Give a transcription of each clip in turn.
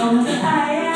我们的爱。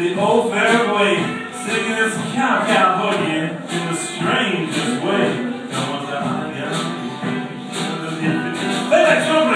The old fairway singing its cow cow boogie in the strangest way. Play that trumpet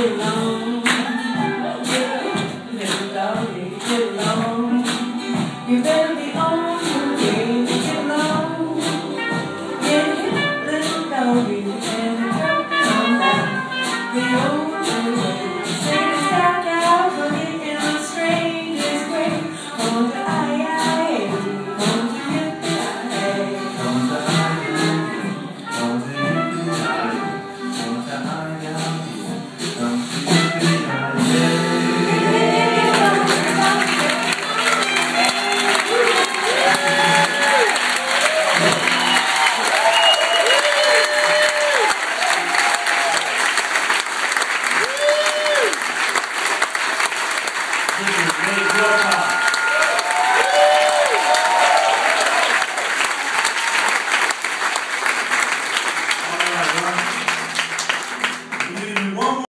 Get along, get along, get along. You better